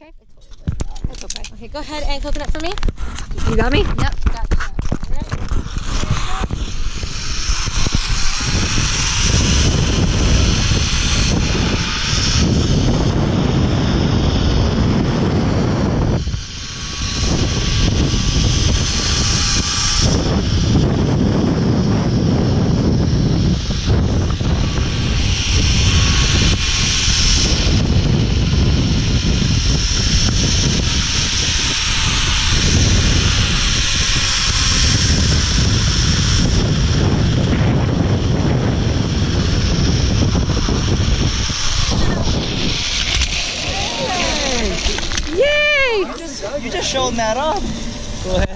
okay? That's okay. Okay, go ahead and coconut for me. You got me? Yep, You just showed that off. Go ahead.